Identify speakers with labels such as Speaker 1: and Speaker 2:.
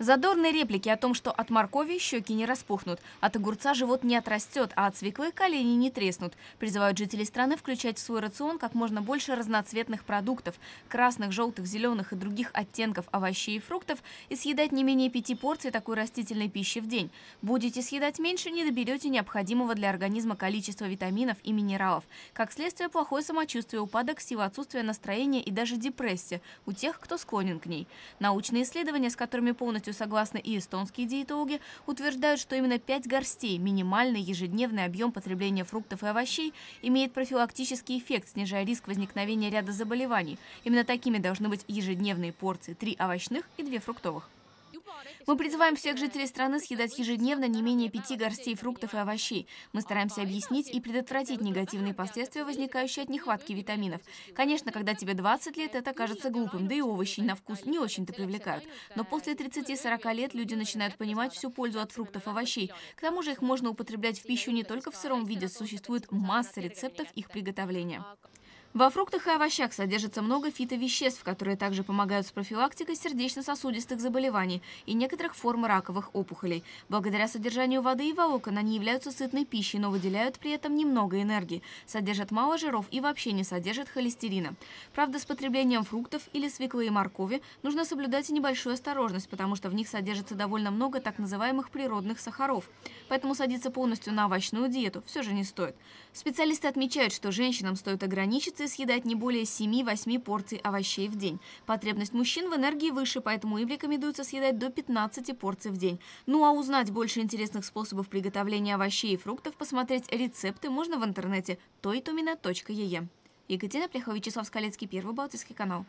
Speaker 1: Задорные реплики о том, что от моркови щеки не распухнут, от огурца живот не отрастет, а от свеклы колени не треснут, призывают жителей страны включать в свой рацион как можно больше разноцветных продуктов – красных, желтых, зеленых и других оттенков овощей и фруктов и съедать не менее пяти порций такой растительной пищи в день. Будете съедать меньше, не доберете необходимого для организма количества витаминов и минералов. Как следствие, плохое самочувствие, упадок сил, отсутствие настроения и даже депрессия у тех, кто склонен к ней. Научные исследования, с которыми полностью полностью согласны и эстонские диетологи, утверждают, что именно 5 горстей, минимальный ежедневный объем потребления фруктов и овощей, имеет профилактический эффект, снижая риск возникновения ряда заболеваний. Именно такими должны быть ежедневные порции – 3 овощных и 2 фруктовых. Мы призываем всех жителей страны съедать ежедневно не менее пяти горстей фруктов и овощей. Мы стараемся объяснить и предотвратить негативные последствия, возникающие от нехватки витаминов. Конечно, когда тебе 20 лет, это кажется глупым, да и овощи на вкус не очень-то привлекают. Но после 30-40 лет люди начинают понимать всю пользу от фруктов и овощей. К тому же их можно употреблять в пищу не только в сыром виде, существует масса рецептов их приготовления. Во фруктах и овощах содержится много фитовеществ, которые также помогают с профилактикой сердечно-сосудистых заболеваний и некоторых форм раковых опухолей. Благодаря содержанию воды и волокон они являются сытной пищей, но выделяют при этом немного энергии, содержат мало жиров и вообще не содержат холестерина. Правда, с потреблением фруктов или свеклы и моркови нужно соблюдать и небольшую осторожность, потому что в них содержится довольно много так называемых природных сахаров. Поэтому садиться полностью на овощную диету все же не стоит. Специалисты отмечают, что женщинам стоит ограничиться порции съедать не более 7-8 порций овощей в день. Потребность мужчин в энергии выше, поэтому им рекомендуется съедать до 15 порций в день. Ну а узнать больше интересных способов приготовления овощей и фруктов, посмотреть рецепты можно в интернете toitumina.ee. Екатерина Плехова, Вячеслав Скалецкий, Первый Балтийский канал.